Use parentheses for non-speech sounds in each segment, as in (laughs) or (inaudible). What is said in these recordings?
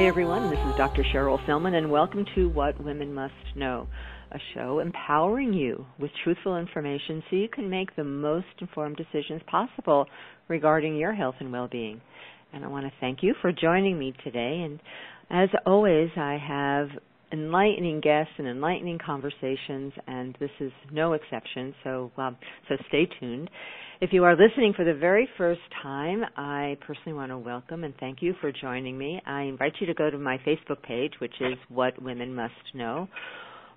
Hi, everyone. This is Dr. Cheryl Selman, and welcome to What Women Must Know, a show empowering you with truthful information so you can make the most informed decisions possible regarding your health and well being. And I want to thank you for joining me today. And as always, I have enlightening guests and enlightening conversations, and this is no exception. So, um, so stay tuned. If you are listening for the very first time, I personally want to welcome and thank you for joining me. I invite you to go to my Facebook page, which is What Women Must Know.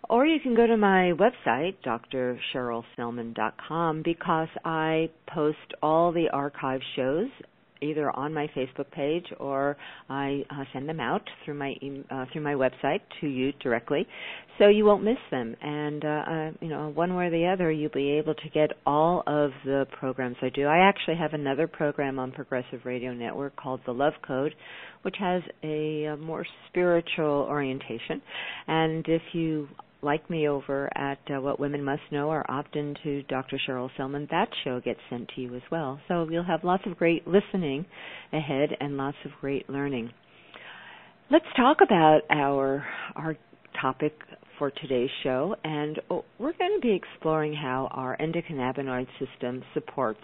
Or you can go to my website, drcherylselman.com, because I post all the archive shows either on my Facebook page or I uh, send them out through my uh, through my website to you directly, so you won't miss them. And uh, uh, you know, one way or the other, you'll be able to get all of the programs I do. I actually have another program on Progressive Radio Network called The Love Code, which has a, a more spiritual orientation. And if you like me over at uh, What Women Must Know or opt into Dr. Cheryl Selman, that show gets sent to you as well. So you'll have lots of great listening ahead and lots of great learning. Let's talk about our our topic for today's show, and oh, we're going to be exploring how our endocannabinoid system supports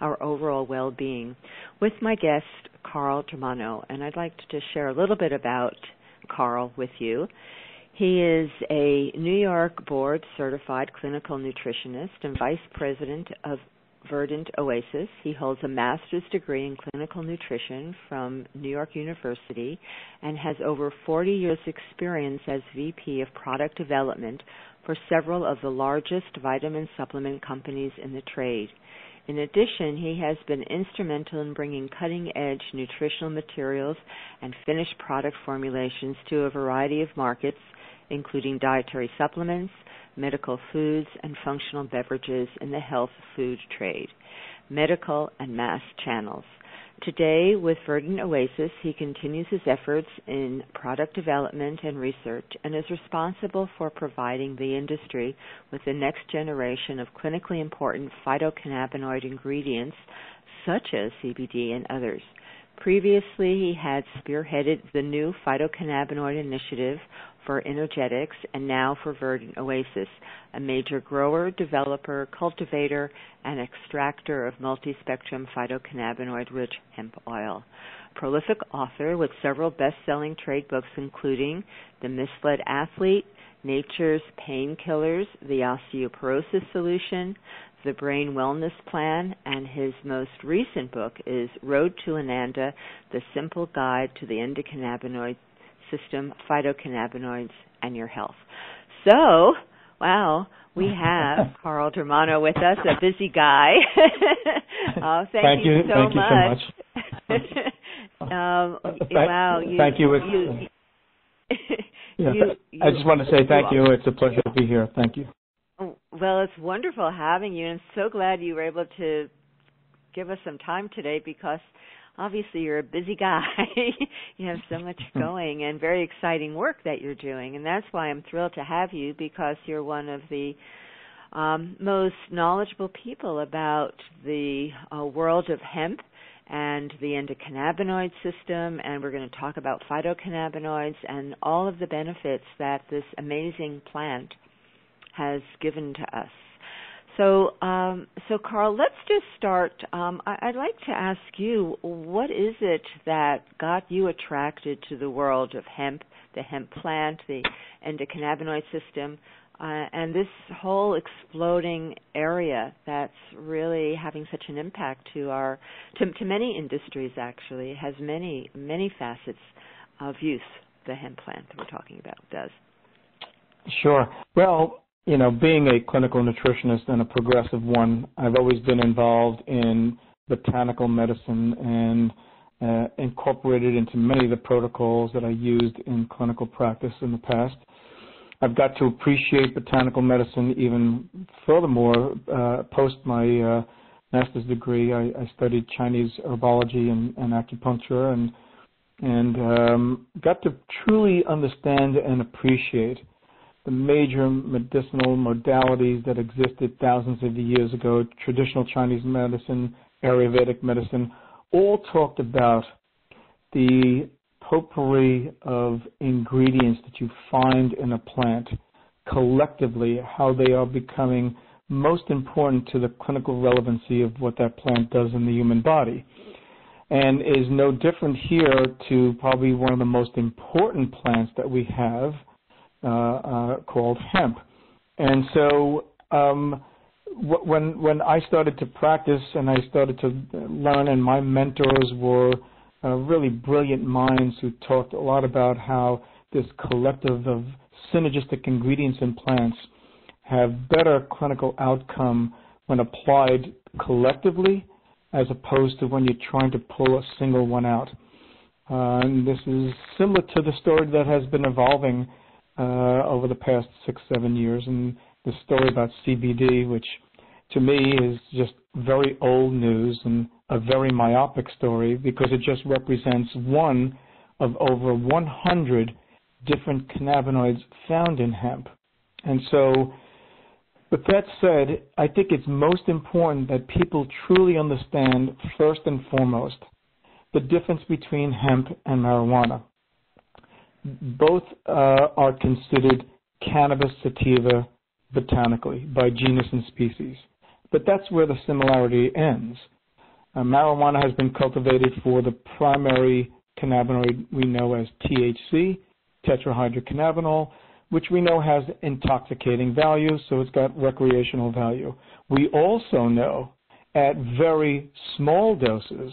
our overall well-being with my guest Carl Germano, and I'd like to share a little bit about Carl with you. He is a New York board certified clinical nutritionist and vice president of Verdant Oasis. He holds a master's degree in clinical nutrition from New York University and has over 40 years' experience as VP of product development for several of the largest vitamin supplement companies in the trade. In addition, he has been instrumental in bringing cutting edge nutritional materials and finished product formulations to a variety of markets including dietary supplements, medical foods, and functional beverages in the health food trade, medical and mass channels. Today, with Verdant Oasis, he continues his efforts in product development and research and is responsible for providing the industry with the next generation of clinically important phytocannabinoid ingredients such as CBD and others. Previously, he had spearheaded the new phytocannabinoid initiative for Inergetics and now for Verdant Oasis, a major grower, developer, cultivator, and extractor of multispectrum phytocannabinoid rich hemp oil. Prolific author with several best selling trade books, including The Misled Athlete, Nature's Painkillers, The Osteoporosis Solution, The Brain Wellness Plan, and his most recent book is Road to Ananda The Simple Guide to the Endocannabinoid system, phytocannabinoids, and your health. So, wow, we have (laughs) Carl Germano with us, a busy guy. uh, (laughs) thank, thank, you, so thank much. You so much. (laughs) um, wow, you, thank you. you, yeah, you, I just want to say thank you. It's a pleasure to be here. Thank you. Well, it's wonderful having you, and I'm so glad you were able to give us some time today because obviously you're a busy guy. (laughs) you have so much hmm. going and very exciting work that you're doing, and that's why I'm thrilled to have you because you're one of the um, most knowledgeable people about the uh, world of hemp and the endocannabinoid system, and we're going to talk about phytocannabinoids and all of the benefits that this amazing plant has given to us. So, um, so Carl, let's just start. Um, I, would like to ask you, what is it that got you attracted to the world of hemp, the hemp plant, the endocannabinoid system, uh, and this whole exploding area that's really having such an impact to our, to, to many industries. Actually, has many, many facets of use. The hemp plant that we're talking about does. Sure. Well, you know, being a clinical nutritionist and a progressive one, I've always been involved in botanical medicine and uh, incorporated into many of the protocols that I used in clinical practice in the past. I've got to appreciate botanical medicine even furthermore uh, post my uh, master's degree. I, I, studied Chinese herbology and, and acupuncture and and um, got to truly understand and appreciate the major medicinal modalities that existed thousands of years ago, traditional Chinese medicine, Ayurvedic medicine, all talked about the potpourri of ingredients that you find in a plant collectively, how they are becoming most important to the clinical relevancy of what that plant does in the human body. And is no different here to probably one of the most important plants that we have called hemp. And so um, when when I started to practice and I started to learn, and my mentors were uh, really brilliant minds who talked a lot about how this collective of synergistic ingredients in plants have better clinical outcome when applied collectively as opposed to when you're trying to pull a single one out. Uh, and this is similar to the story that has been evolving uh, over the past six, seven years, and the story about CBD, which to me is just very old news and a very myopic story because it just represents one of over 100 different cannabinoids found in hemp. And so, with that said, I think it's most important that people truly understand, first and foremost, the difference between hemp and marijuana. Both uh, are considered cannabis sativa botanically by genus and species. But that's where the similarity ends. Uh, marijuana has been cultivated for the primary cannabinoid we know as THC, tetrahydrocannabinol, which we know has intoxicating value, so it's got recreational value. We also know at very small doses,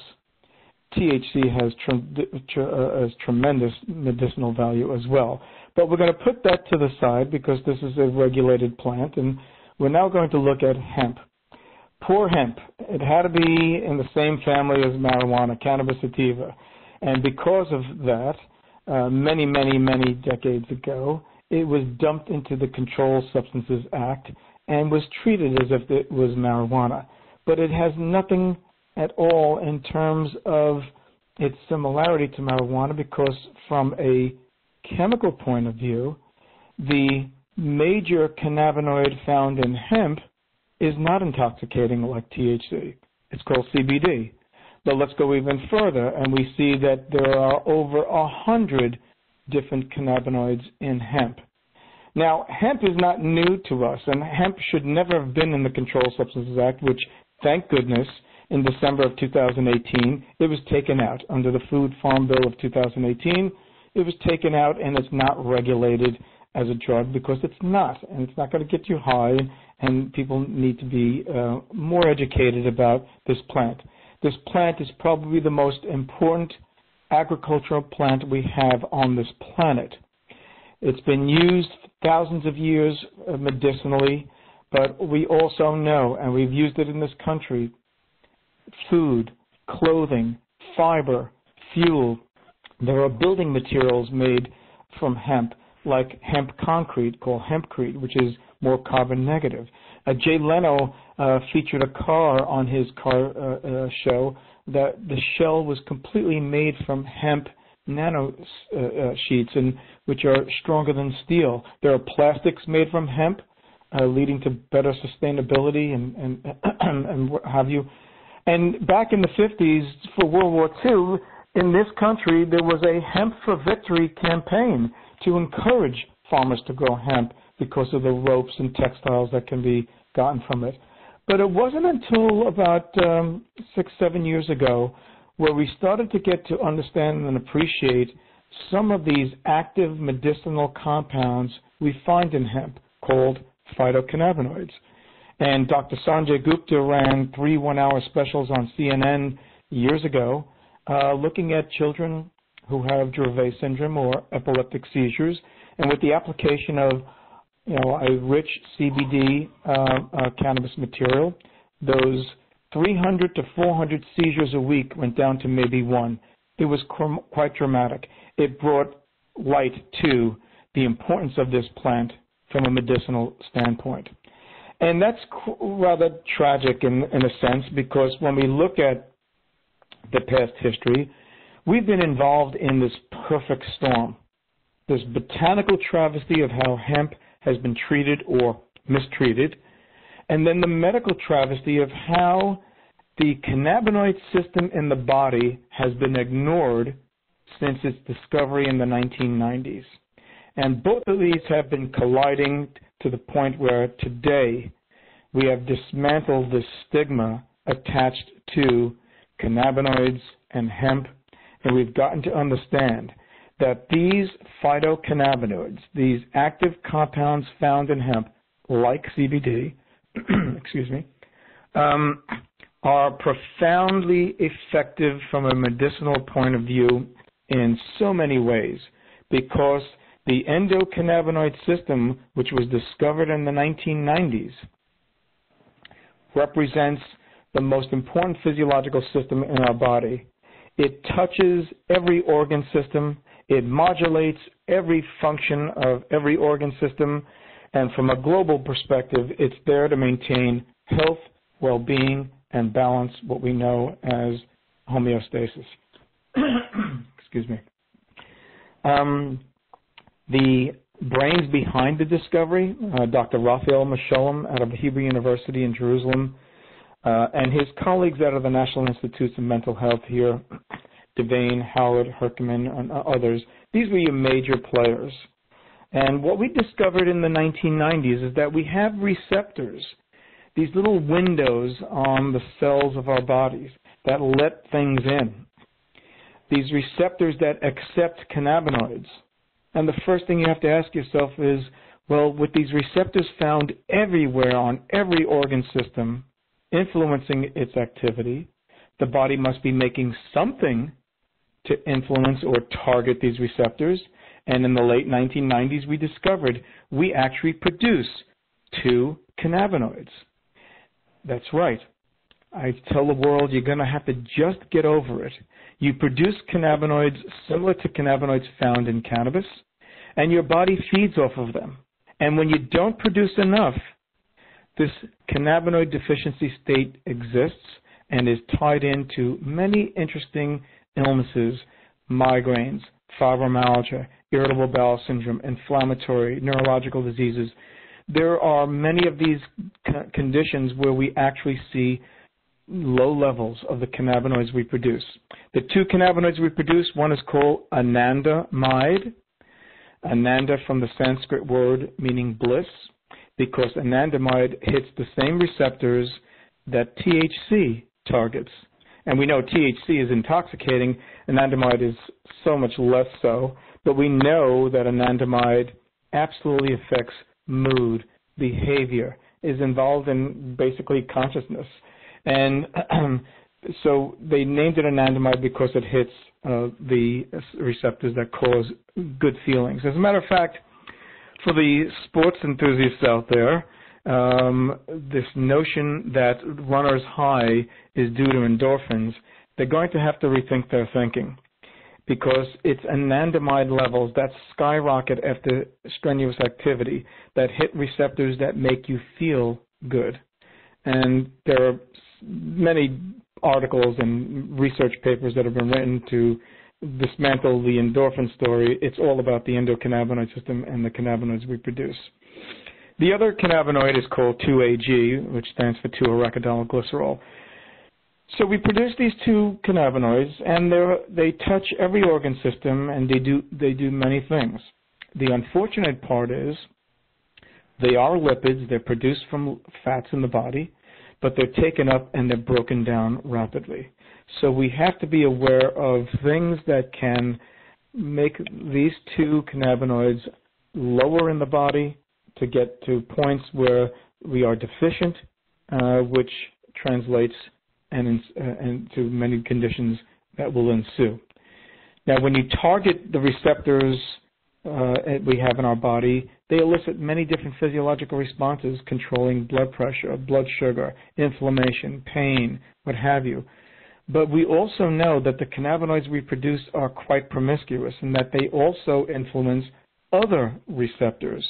THC has, tre- uh, has tremendous medicinal value as well. But we're going to put that to the side because this is a regulated plant, and we're now going to look at hemp. Poor hemp. It had to be in the same family as marijuana, cannabis sativa. And because of that, uh, many, many, many decades ago, it was dumped into the Controlled Substances Act and was treated as if it was marijuana. But it has nothing at all in terms of its similarity to marijuana because from a chemical point of view, the major cannabinoid found in hemp is not intoxicating like THC. It's called CBD. But let's go even further, and we see that there are over a hundred different cannabinoids in hemp. Now, hemp is not new to us, and hemp should never have been in the Controlled Substances Act, which, thank goodness, in December of 2018, it was taken out. Under the Food Farm Bill of 2018, it was taken out, and it's not regulated as a drug because it's not, and it's not going to get you high, and people need to be uh, more educated about this plant. This plant is probably the most important agricultural plant we have on this planet. It's been used thousands of years uh, medicinally, but we also know, and we've used it in this country, food, clothing, fiber, fuel. There are building materials made from hemp, like hemp concrete called hempcrete, which is more carbon negative. Uh, Jay Leno uh, featured a car on his car uh, uh, show that the shell was completely made from hemp nano uh, uh, sheets, and which are stronger than steel. There are plastics made from hemp, leading to better sustainability and and, (clears throat) and what have you. And back in the 50s, for World War II, in this country, there was a Hemp for Victory campaign to encourage farmers to grow hemp because of the ropes and textiles that can be gotten from it. But it wasn't until about um, six, seven years ago where we started to get to understand and appreciate some of these active medicinal compounds we find in hemp called phytocannabinoids. And Dr. Sanjay Gupta ran three one hour specials on CNN years ago uh, looking at children who have Dravet syndrome or epileptic seizures and with the application of you know, a rich CBD uh, uh, cannabis material, those 300 to 400 seizures a week went down to maybe one. It was quite dramatic. It brought light to the importance of this plant from a medicinal standpoint. And that's rather tragic in, in a sense because when we look at the past history, we've been involved in this perfect storm, this botanical travesty of how hemp has been treated or mistreated, and then the medical travesty of how the cannabinoid system in the body has been ignored since its discovery in the 1990s. And both of these have been colliding to the point where today we have dismantled the stigma attached to cannabinoids and hemp, and we've gotten to understand that these phytocannabinoids, these active compounds found in hemp, like CBD, (clears throat) excuse me, um, are profoundly effective from a medicinal point of view in so many ways because the endocannabinoid system, which was discovered in the 1990s, represents the most important physiological system in our body. It touches every organ system. It modulates every function of every organ system. And from a global perspective, it's there to maintain health, well-being, and balance, what we know as homeostasis. (coughs) Excuse me. Um, the brains behind the discovery, uh, Dr. Raphael Mechoulam out of Hebrew University in Jerusalem, uh, and his colleagues out of the National Institutes of Mental Health here, (clears throat) Devane, Howard, Herkenham, and others, these were your major players. And what we discovered in the 1990s is that we have receptors, these little windows on the cells of our bodies that let things in. These receptors that accept cannabinoids. And the first thing you have to ask yourself is, well, with these receptors found everywhere on every organ system, influencing its activity, the body must be making something to influence or target these receptors. And in the late 1990s, we discovered we actually produce two cannabinoids. That's right. I tell the world you're going to have to just get over it. You produce cannabinoids similar to cannabinoids found in cannabis, and your body feeds off of them. And when you don't produce enough, this cannabinoid deficiency state exists and is tied into many interesting illnesses, migraines, fibromyalgia, irritable bowel syndrome, inflammatory, neurological diseases. There are many of these conditions where we actually see low levels of the cannabinoids we produce. The two cannabinoids we produce, one is called anandamide, ananda from the Sanskrit word meaning bliss, because anandamide hits the same receptors that THC targets. And we know THC is intoxicating, anandamide is so much less so, but we know that anandamide absolutely affects mood, behavior, is involved in basically consciousness. And (clears throat) so they named it anandamide because it hits the receptors that cause good feelings. As a matter of fact, for the sports enthusiasts out there, um, this notion that runner's high is due to endorphins, they're going to have to rethink their thinking because it's anandamide levels that skyrocket after strenuous activity that hit receptors that make you feel good. And there are many articles and research papers that have been written to dismantle the endorphin story, it's all about the endocannabinoid system and the cannabinoids we produce. The other cannabinoid is called 2AG, which stands for 2-arachidyl glycerol. So we produce these two cannabinoids, and they touch every organ system, and they do they do many things. The unfortunate part is they are lipids. They're produced from fats in the body, but they're taken up and they're broken down rapidly. So we have to be aware of things that can make these two cannabinoids lower in the body to get to points where we are deficient, uh, which translates and, uh, into many conditions that will ensue. Now, when you target the receptors uh, we have in our body, they elicit many different physiological responses controlling blood pressure, blood sugar, inflammation, pain, what have you. But we also know that the cannabinoids we produce are quite promiscuous and that they also influence other receptors,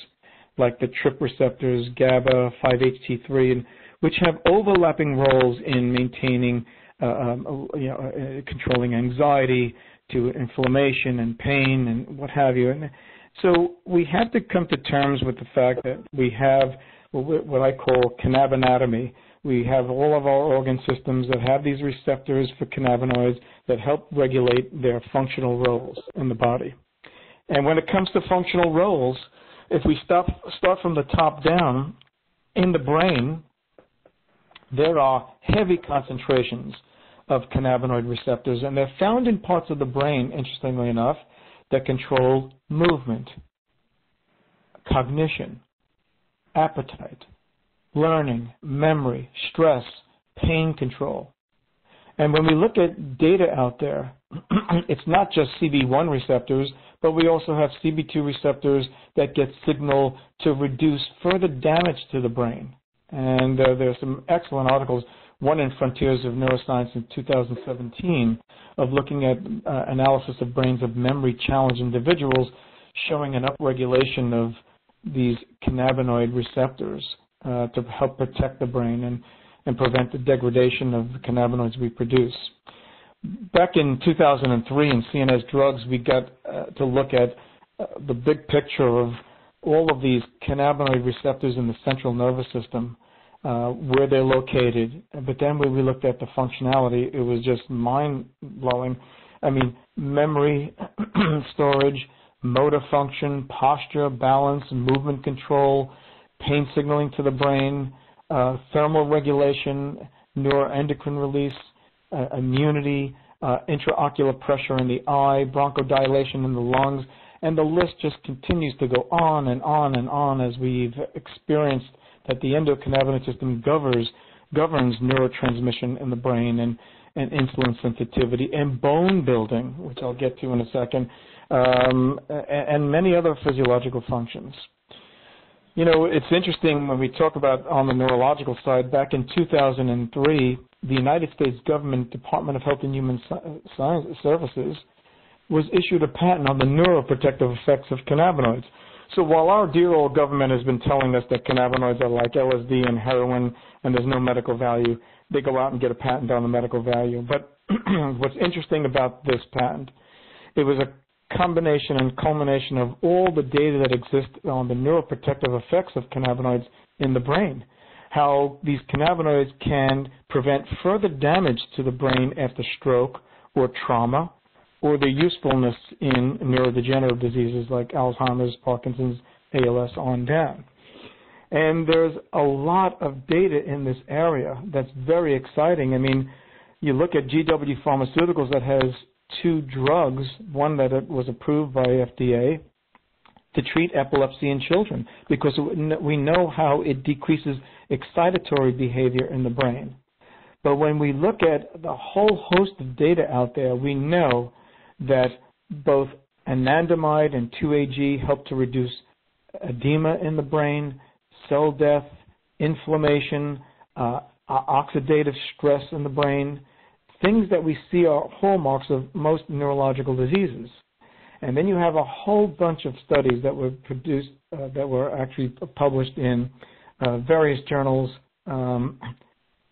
like the TRP receptors, GABA, 5-HT3, which have overlapping roles in maintaining, uh, um, you know, uh, controlling anxiety to inflammation and pain and what have you. And so we have to come to terms with the fact that we have what I call cannabinatomy, we have all of our organ systems that have these receptors for cannabinoids that help regulate their functional roles in the body. And when it comes to functional roles, if we start, start from the top down, in the brain, there are heavy concentrations of cannabinoid receptors, and they're found in parts of the brain, interestingly enough, that control movement, cognition, appetite, learning, memory, stress, pain control. And when we look at data out there, (clears throat) it's not just CB1 receptors, but we also have CB2 receptors that get signal to reduce further damage to the brain. And uh, there are some excellent articles, one in Frontiers of Neuroscience in 2017, of looking at uh, analysis of brains of memory challenged individuals showing an upregulation of these cannabinoid receptors uh, to help protect the brain and, and prevent the degradation of the cannabinoids we produce. Back in 2003 in CNS drugs, we got uh, to look at uh, the big picture of all of these cannabinoid receptors in the central nervous system, uh, where they're located. But then when we looked at the functionality, it was just mind blowing. I mean, memory, (clears throat) storage, motor function, posture, balance, movement control, pain signaling to the brain, uh, thermal regulation, neuroendocrine release, uh, immunity, uh, intraocular pressure in the eye, bronchodilation in the lungs, and the list just continues to go on and on and on as we've experienced that the endocannabinoid system governs governs neurotransmission in the brain and, and insulin sensitivity and bone building, which I'll get to in a second, um, and, many other physiological functions. You know, it's interesting when we talk about on the neurological side, back in 2003, the United States government Department of Health and Human Science Services was issued a patent on the neuroprotective effects of cannabinoids. So while our dear old government has been telling us that cannabinoids are like LSD and heroin and there's no medical value, they go out and get a patent on the medical value. But (clears throat) what's interesting about this patent, it was a combination and culmination of all the data that exists on the neuroprotective effects of cannabinoids in the brain. How these cannabinoids can prevent further damage to the brain after stroke or trauma, or their usefulness in neurodegenerative diseases like Alzheimer's, Parkinson's, ALS on down. And there's a lot of data in this area that's very exciting. I mean, you look at GW Pharmaceuticals that has two drugs, one that was approved by FDA to treat epilepsy in children because we know how it decreases excitatory behavior in the brain. But when we look at the whole host of data out there, we know that both anandamide and 2-AG help to reduce edema in the brain, cell death, inflammation, uh, oxidative stress in the brain, things that we see are hallmarks of most neurological diseases. And then you have a whole bunch of studies that were produced, uh, that were actually published in uh, various journals um,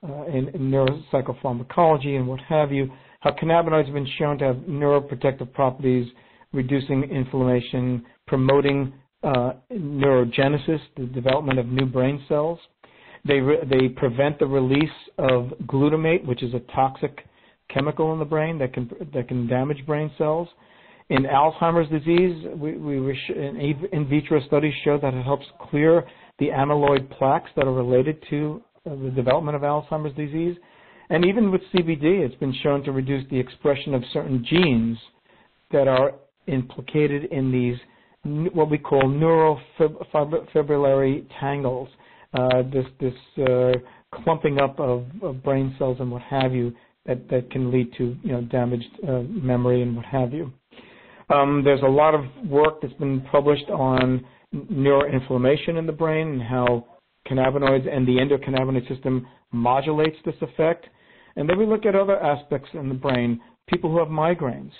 uh, in, in, neuropsychopharmacology and what have you, how cannabinoids have been shown to have neuroprotective properties, reducing inflammation, promoting uh, neurogenesis, the development of new brain cells. They, re- they prevent the release of glutamate, which is a toxic chemical in the brain that can that can damage brain cells. In Alzheimer's disease, we, we in, in vitro studies show that it helps clear the amyloid plaques that are related to uh, the development of Alzheimer's disease. And even with CBD, it's been shown to reduce the expression of certain genes that are implicated in these what we call neurofibrillary tangles, uh, this this uh, clumping up of, of, brain cells and what have you that, that can lead to you know damaged uh, memory and what have you. Um, there's a lot of work that's been published on neuroinflammation in the brain and how cannabinoids and the endocannabinoid system modulates this effect. And then we look at other aspects in the brain, people who have migraines.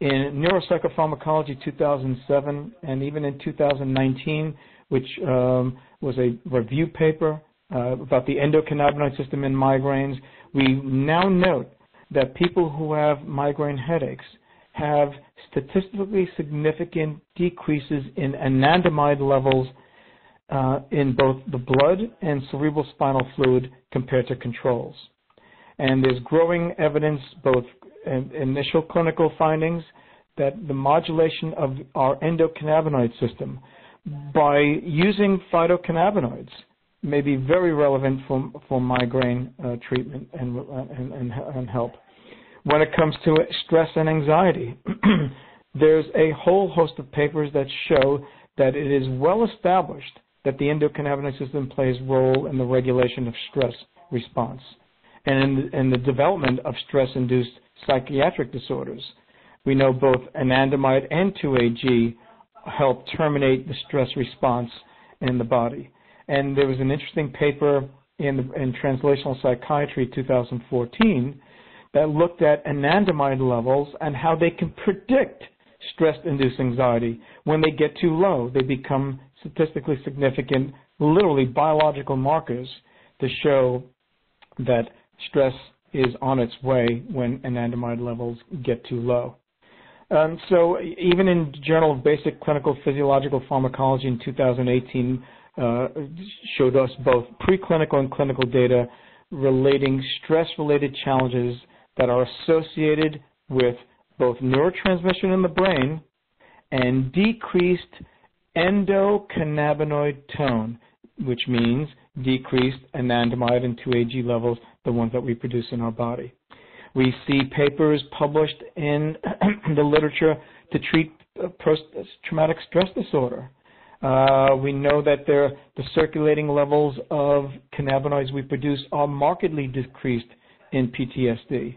In Neuropsychopharmacology 2007 and even in 2019, which um, was a review paper uh, about the endocannabinoid system in migraines, we now note that people who have migraine headaches have statistically significant decreases in anandamide levels uh, in both the blood and cerebral spinal fluid compared to controls. And there's growing evidence, both initial clinical findings that the modulation of our endocannabinoid system by using phytocannabinoids may be very relevant for, for migraine uh, treatment and, and, and, and help. When it comes to stress and anxiety, (clears throat) there's a whole host of papers that show that it is well established that the endocannabinoid system plays a role in the regulation of stress response and in the, in the development of stress-induced psychiatric disorders. We know both anandamide and 2-AG help terminate the stress response in the body. And there was an interesting paper in, in Translational Psychiatry 2014 that looked at anandamide levels and how they can predict stress-induced anxiety. When they get too low, they become statistically significant, literally biological markers to show that stress is on its way when anandamide levels get too low. Um, so even in Journal of Basic Clinical Physiological Pharmacology in 2018 uh, showed us both preclinical and clinical data relating stress-related challenges that are associated with both neurotransmission in the brain and decreased endocannabinoid tone, which means decreased anandamide and 2-AG levels, the ones that we produce in our body. We see papers published in (clears throat) the literature to treat post-traumatic stress disorder. Uh, we know that the circulating levels of cannabinoids we produce are markedly decreased in PTSD.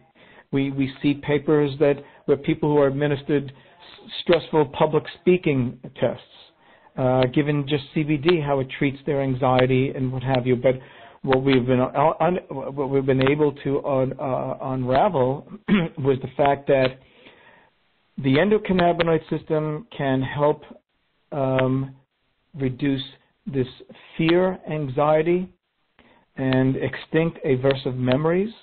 We, we see papers that where people who are administered stressful public speaking tests uh, given just CBD, how it treats their anxiety and what have you. But what we've been uh, un, what we've been able to un, uh, unravel (clears throat) was the fact that the endocannabinoid system can help um, reduce this fear, anxiety, and extinct aversive memories,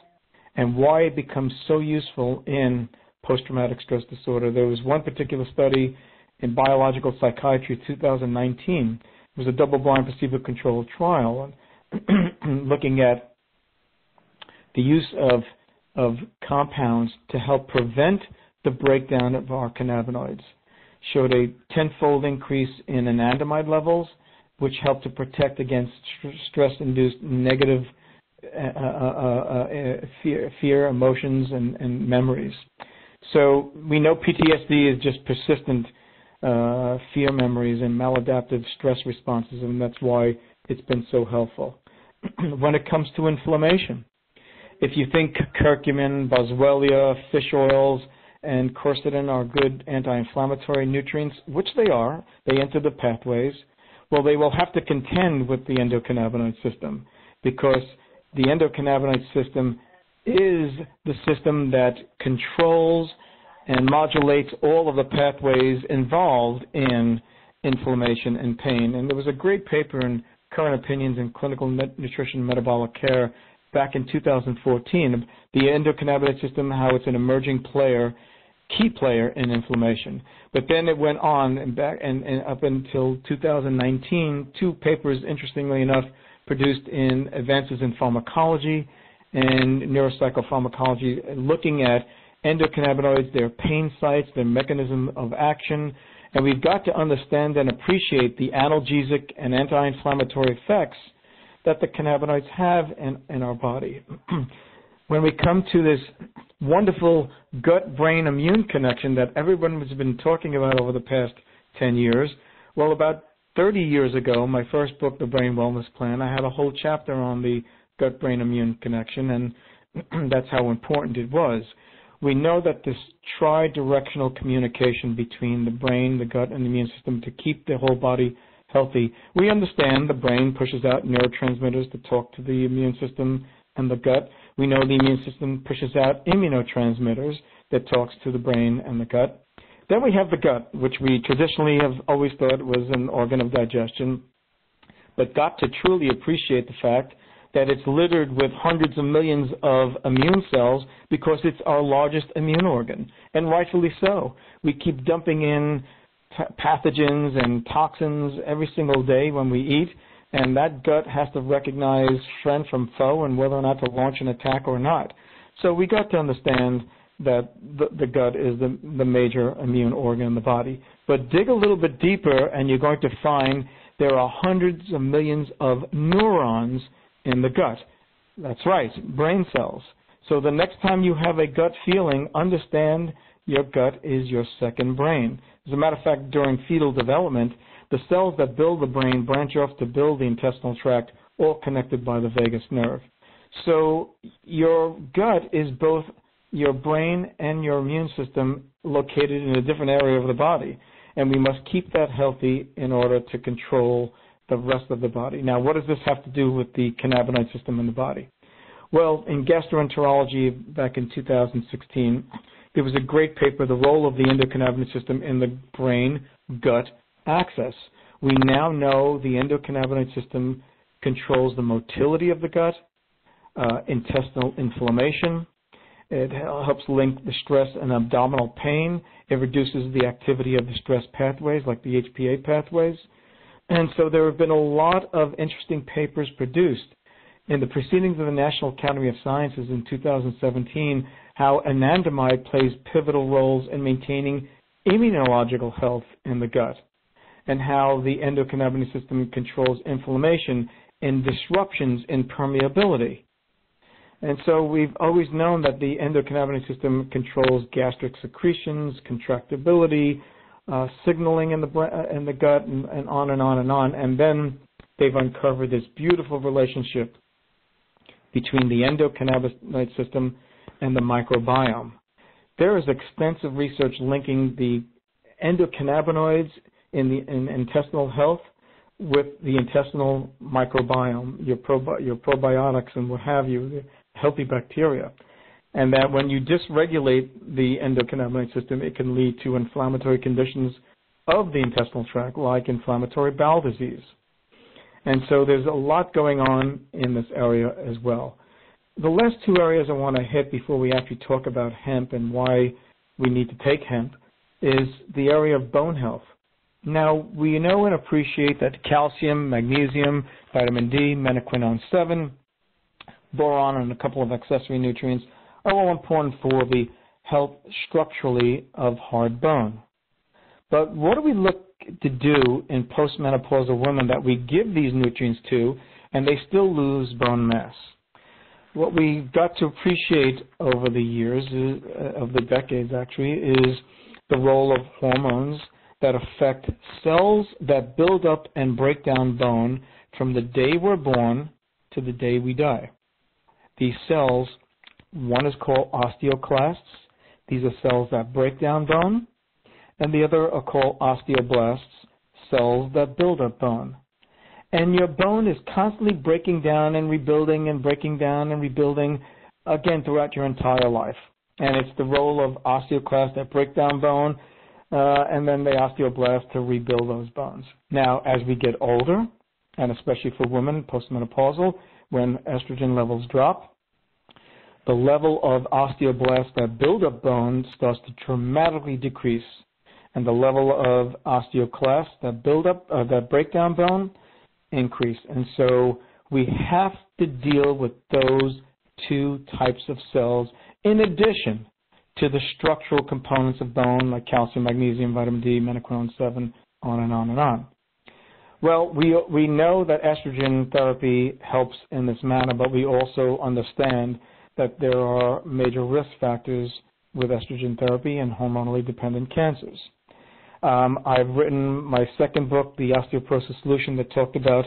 and why it becomes so useful in post-traumatic stress disorder. There was one particular study in Biological Psychiatry 2019. It was a double-blind placebo-controlled trial (clears throat) looking at the use of, of compounds to help prevent the breakdown of our cannabinoids. Showed a tenfold increase in anandamide levels, which helped to protect against st- stress-induced negative uh, uh, uh, uh, fear, fear, emotions, and, and memories. So we know PTSD is just persistent uh, fear memories and maladaptive stress responses, and that's why it's been so helpful. (clears throat) when it comes to inflammation, if you think curcumin, boswellia, fish oils, and quercetin are good anti-inflammatory nutrients, which they are, they enter the pathways, well, they will have to contend with the endocannabinoid system because the endocannabinoid system is the system that controls and modulates all of the pathways involved in inflammation and pain. And there was a great paper in Current Opinions in Clinical Nutrition and Metabolic Care back in 2014, the endocannabinoid system, how it's an emerging player, key player in inflammation. But then it went on and back and, and up until 2019, two papers, interestingly enough, produced in Advances in Pharmacology and Neuropsychopharmacology, looking at endocannabinoids, their pain sites, their mechanism of action, and we've got to understand and appreciate the analgesic and anti-inflammatory effects that the cannabinoids have in, in our body. (clears throat) when we come to this wonderful gut-brain immune connection that everyone has been talking about over the past 10 years, well, about 30 years ago, my first book, The Brain Wellness Plan, I had a whole chapter on the gut-brain immune connection, and (clears throat) that's how important it was we know that this tri-directional communication between the brain, the gut, and the immune system to keep the whole body healthy. We understand the brain pushes out neurotransmitters to talk to the immune system and the gut. We know the immune system pushes out immunotransmitters that talks to the brain and the gut. Then we have the gut, which we traditionally have always thought was an organ of digestion, but got to truly appreciate the fact that it's littered with hundreds of millions of immune cells because it's our largest immune organ, and rightfully so. We keep dumping in pathogens and toxins every single day when we eat, and that gut has to recognize friend from foe and whether or not to launch an attack or not. So we got to understand that the, the gut is the, the major immune organ in the body. But dig a little bit deeper, and you're going to find there are hundreds of millions of neurons in the gut. That's right, brain cells. So the next time you have a gut feeling, understand your gut is your second brain. As a matter of fact, during fetal development, the cells that build the brain branch off to build the intestinal tract, all connected by the vagus nerve. So your gut is both your brain and your immune system located in a different area of the body. And we must keep that healthy in order to control the rest of the body. Now, what does this have to do with the cannabinoid system in the body? Well, in gastroenterology back in 2016, there was a great paper, The Role of the Endocannabinoid System in the Brain Gut Axis. We now know the endocannabinoid system controls the motility of the gut, uh, intestinal inflammation. It helps link the stress and abdominal pain. It reduces the activity of the stress pathways, like the HPA pathways. And so there have been a lot of interesting papers produced in the Proceedings of the National Academy of Sciences in 2017 how anandamide plays pivotal roles in maintaining immunological health in the gut, and how the endocannabinoid system controls inflammation and disruptions in permeability. And so we've always known that the endocannabinoid system controls gastric secretions, contractibility, uh, signaling in the uh, in the gut, and, and on and on and on. And then they've uncovered this beautiful relationship between the endocannabinoid system and the microbiome. There is extensive research linking the endocannabinoids in the in intestinal health with the intestinal microbiome, your, probi- your probiotics and what have you, healthy bacteria. And that when you dysregulate the endocannabinoid system, it can lead to inflammatory conditions of the intestinal tract, like inflammatory bowel disease. And so there's a lot going on in this area as well. The last two areas I want to hit before we actually talk about hemp and why we need to take hemp is the area of bone health. Now, we know and appreciate that calcium, magnesium, vitamin D, menaquinone 7, boron, and a couple of accessory nutrients are all important for the health structurally of hard bone. But what do we look to do in postmenopausal women that we give these nutrients to and they still lose bone mass? What we've got to appreciate over the years, uh, of the decades actually, is the role of hormones that affect cells that build up and break down bone from the day we're born to the day we die. These cells, one is called osteoclasts. These are cells that break down bone and the other are called osteoblasts, cells that build up bone. And your bone is constantly breaking down and rebuilding and breaking down and rebuilding again throughout your entire life. And it's the role of osteoclasts that break down bone uh, and then the osteoblasts to rebuild those bones. Now, as we get older, and especially for women postmenopausal, when estrogen levels drop, the level of osteoblasts that build up bone starts to dramatically decrease and the level of osteoclasts that build up, uh, that break down bone increase. And so we have to deal with those two types of cells in addition to the structural components of bone like calcium, magnesium, vitamin D, menaquinone 7, on and on and on. Well, we, we know that estrogen therapy helps in this manner, but we also understand that there are major risk factors with estrogen therapy and hormonally dependent cancers. Um, I've written my second book, The Osteoporosis Solution, that talked about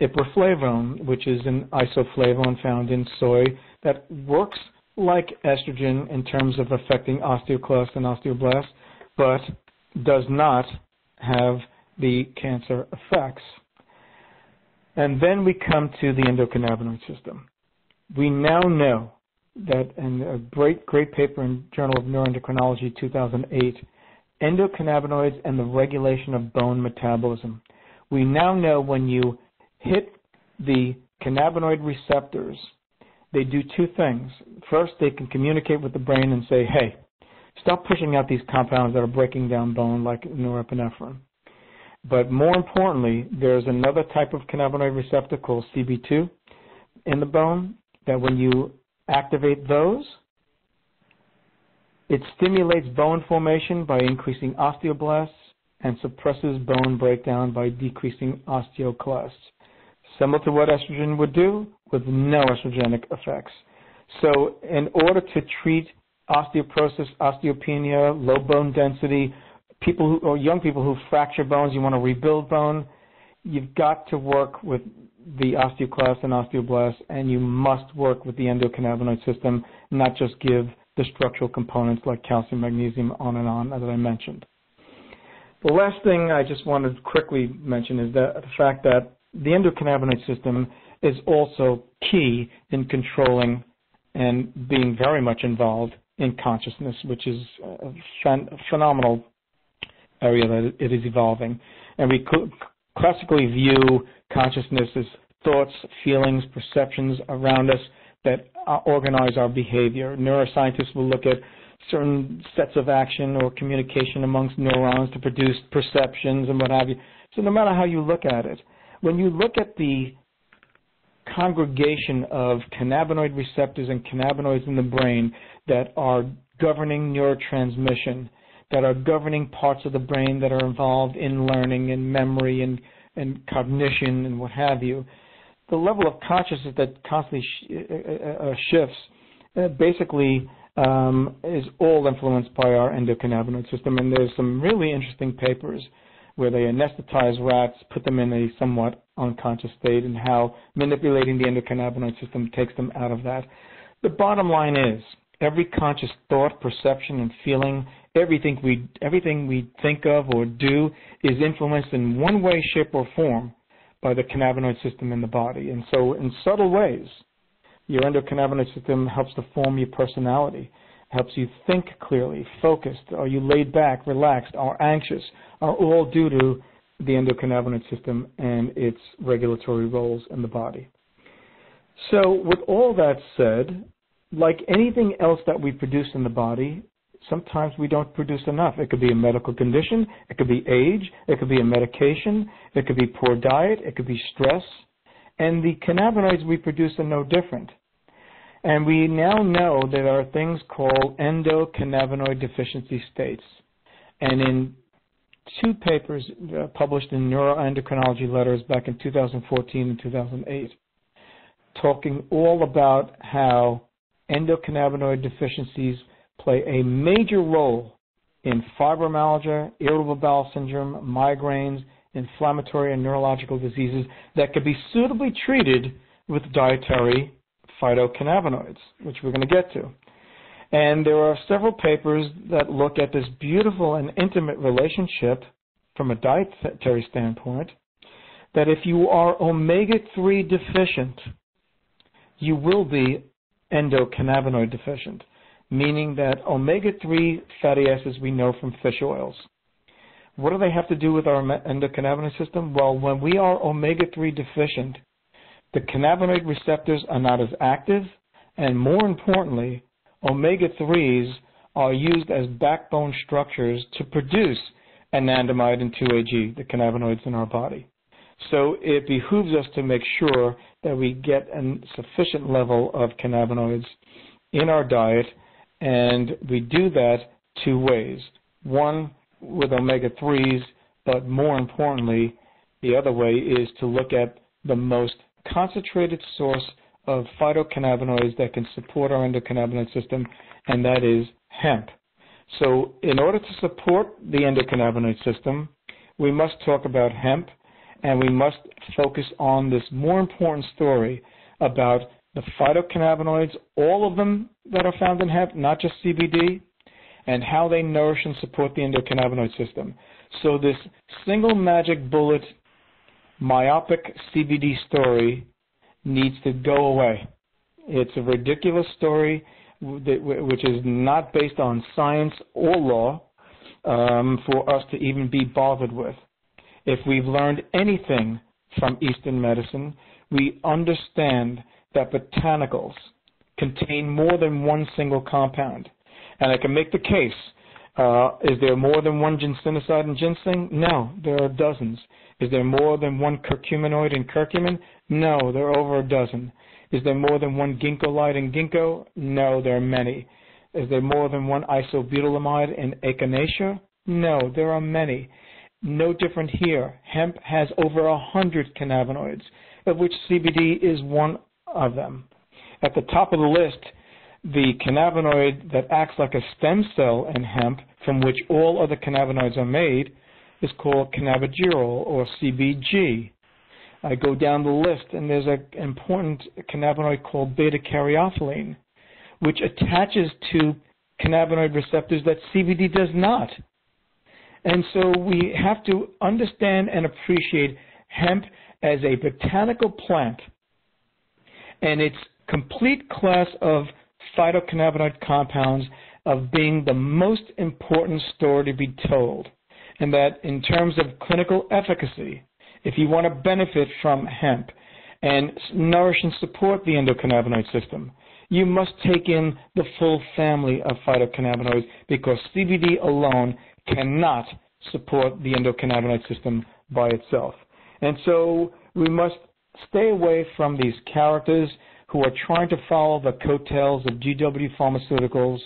ipriflavone, which is an isoflavone found in soy that works like estrogen in terms of affecting osteoclasts and osteoblasts, but does not have the cancer effects. And then we come to the endocannabinoid system. We now know that in a great, great paper in Journal of Neuroendocrinology 2008 endocannabinoids, and the regulation of bone metabolism. We now know when you hit the cannabinoid receptors, they do two things. First, they can communicate with the brain and say, hey, stop pushing out these compounds that are breaking down bone like norepinephrine. But more importantly, there's another type of cannabinoid receptor called CB2 in the bone that when you activate those, It stimulates bone formation by increasing osteoblasts and suppresses bone breakdown by decreasing osteoclasts. Similar to what estrogen would do with no estrogenic effects. So in order to treat osteoporosis, osteopenia, low bone density, people who, or young people who fracture bones, you want to rebuild bone, you've got to work with the osteoclasts and osteoblasts, and you must work with the endocannabinoid system, not just give the structural components like calcium, magnesium, on and on, as I mentioned. The last thing I just wanted to quickly mention is that the fact that the endocannabinoid system is also key in controlling and being very much involved in consciousness, which is a phenomenal area that it is evolving. And we classically view consciousness is thoughts, feelings, perceptions around us that uh, organize our behavior. Neuroscientists will look at certain sets of action or communication amongst neurons to produce perceptions and what have you. So no matter how you look at it, when you look at the congregation of cannabinoid receptors and cannabinoids in the brain that are governing neurotransmission, that are governing parts of the brain that are involved in learning and memory and, and cognition and what have you. The level of consciousness that constantly sh- uh, uh, uh, shifts uh, basically um, is all influenced by our endocannabinoid system. And there's some really interesting papers where they anesthetize rats, put them in a somewhat unconscious state, and how manipulating the endocannabinoid system takes them out of that. The bottom line is every conscious thought, perception, and feeling, everything we everything we think of or do is influenced in one way, shape, or form by the cannabinoid system in the body. And so, in subtle ways, your endocannabinoid system helps to form your personality, helps you think clearly, focused. Are you laid back, relaxed, or anxious? Are all due to the endocannabinoid system and its regulatory roles in the body. So, with all that said, like anything else that we produce in the body, sometimes we don't produce enough. It could be a medical condition, it could be age, it could be a medication, it could be poor diet, it could be stress, and the cannabinoids we produce are no different. And we now know that there are things called endocannabinoid deficiency states. And in two papers uh, published in Neuroendocrinology Letters back in 2014 and 2008, talking all about how endocannabinoid deficiencies play a major role in fibromyalgia, irritable bowel syndrome, migraines, inflammatory and neurological diseases that could be suitably treated with dietary phytocannabinoids, which we're going to get to. And there are several papers that look at this beautiful and intimate relationship from a dietary standpoint that if you are omega 3 deficient, you will be endocannabinoid deficient, meaning that omega 3 fatty acids we know from fish oils. What do they have to do with our endocannabinoid system? Well, when we are omega 3 deficient, the cannabinoid receptors are not as active, and more importantly, omega 3s are used as backbone structures to produce anandamide and 2-AG, the cannabinoids in our body. So it behooves us to make sure that we get a sufficient level of cannabinoids in our diet, and we do that two ways. One, with omega 3s, but more importantly, the other way is to look at the most concentrated source of phytocannabinoids that can support our endocannabinoid system, and that is hemp. So, in order to support the endocannabinoid system, we must talk about hemp and we must focus on this more important story about the phytocannabinoids, all of them that are found in hemp, not just CBD, and how they nourish and support the endocannabinoid system. So this single magic bullet myopic CBD story needs to go away. It's a ridiculous story which is not based on science or law um, for us to even be bothered with. If we've learned anything from Eastern medicine, we understand that botanicals contain more than one single compound. And I can make the case. Uh, is there more than one ginsenoside in ginseng? No, there are dozens. Is there more than one curcuminoid in curcumin? No, there are over a dozen. Is there more than one ginkgolide in ginkgo? No, there are many. Is there more than one isobutylamide in echinacea? No, there are many. No different here. Hemp has over a hundred cannabinoids, of which CBD is one of them. At the top of the list, the cannabinoid that acts like a stem cell in hemp, from which all other cannabinoids are made, is called cannabigerol or CBG. I go down the list and there's an important cannabinoid called beta caryophyllene, which attaches to cannabinoid receptors that CBD does not. And so we have to understand and appreciate hemp as a botanical plant and its complete class of phytocannabinoid compounds of being the most important story to be told. And that in terms of clinical efficacy, if you want to benefit from hemp and nourish and support the endocannabinoid system, you must take in the full family of phytocannabinoids because CBD alone cannot support the endocannabinoid system by itself. And so we must stay away from these characters who are trying to follow the coattails of GW Pharmaceuticals,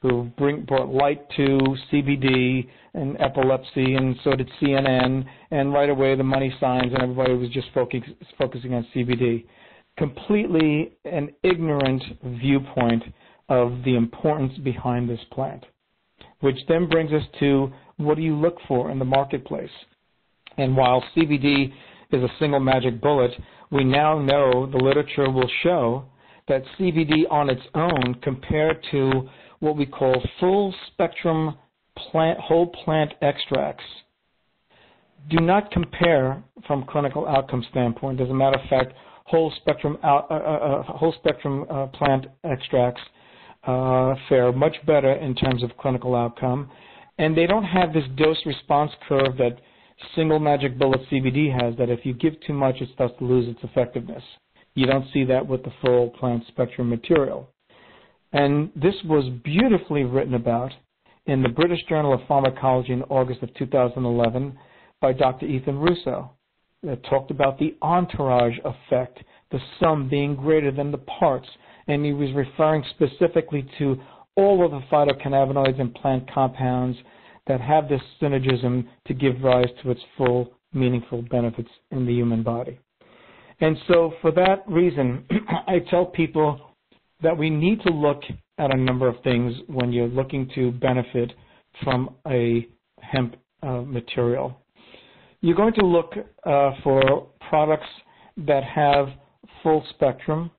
who bring, brought light to CBD and epilepsy, and so did CNN, and right away the money signs, and everybody was just focus, focusing on CBD. Completely an ignorant viewpoint of the importance behind this plant, which then brings us to what do you look for in the marketplace? And while CBD is a single magic bullet, we now know the literature will show that CBD on its own compared to what we call full spectrum plant, whole plant extracts do not compare from clinical outcome standpoint. As a matter of fact, whole spectrum out, uh, uh, uh, whole spectrum uh, plant extracts uh, fare much better in terms of clinical outcome, and they don't have this dose response curve that single magic bullet CBD has. That if you give too much, it starts to lose its effectiveness. You don't see that with the full plant spectrum material. And this was beautifully written about in the British Journal of Pharmacology in August of 2011 by Dr. Ethan Russo that talked about the entourage effect, the sum being greater than the parts, and he was referring specifically to all of the phytocannabinoids and plant compounds that have this synergism to give rise to its full meaningful benefits in the human body. And so for that reason, (clears throat) I tell people that we need to look at a number of things when you're looking to benefit from a hemp uh, material. You're going to look uh, for products that have full spectrum.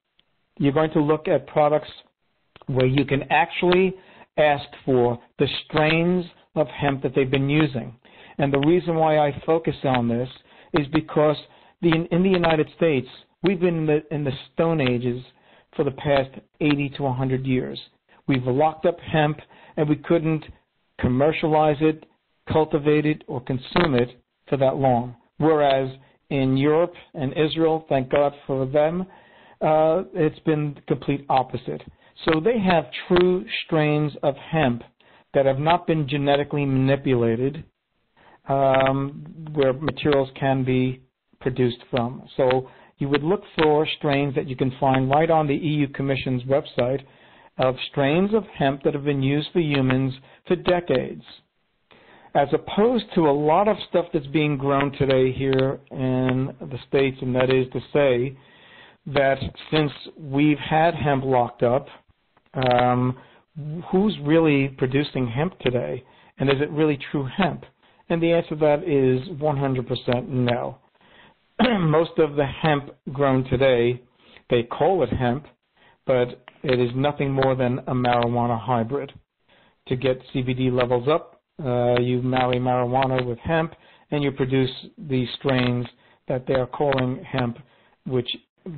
You're going to look at products where you can actually ask for the strains of hemp that they've been using. And the reason why I focus on this is because the, in the United States, we've been in the, in the Stone Ages for the past 80 to 100 years. We've locked up hemp and we couldn't commercialize it, cultivate it, or consume it for that long. Whereas in Europe and Israel, thank God for them, uh, it's been the complete opposite. So they have true strains of hemp that have not been genetically manipulated, um, where materials can be produced from. So you would look for strains that you can find right on the EU Commission's website of strains of hemp that have been used for humans for decades, as opposed to a lot of stuff that's being grown today here in the States, and that is to say that since we've had hemp locked up, um, who's really producing hemp today, and is it really true hemp? And the answer to that is 100% no. (clears throat) Most of the hemp grown today, they call it hemp, but it is nothing more than a marijuana hybrid. To get CBD levels up, uh, you marry marijuana with hemp, and you produce these strains that they are calling hemp, which